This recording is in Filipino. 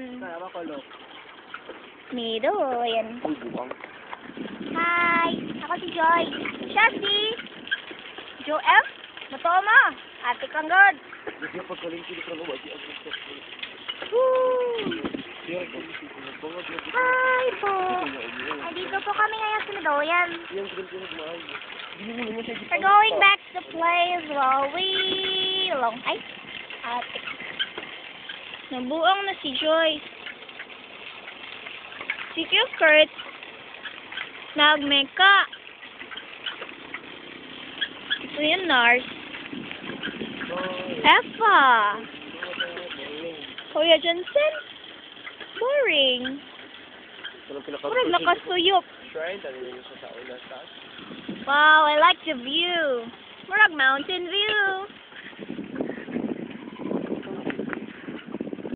Ayan. Kaya makulog. Mido, ayan. Hi! Ako si Joy. Siya si... Joem? Totoo mo? Ate kang good. Hindi pa kaling sila ka naman. Hi po! Yan, Ay, dito po kami ngayon sa Nagoyan. Yan, We're going back to the place while we... Long... Ay! Ate. Nabuang na si Joyce. Si Kurt. Nagmeka. Ito yung nurse. Effa. Kuya Johnson. Boring. Murag nakasuyop. Wow, I like the view. Murag mountain view.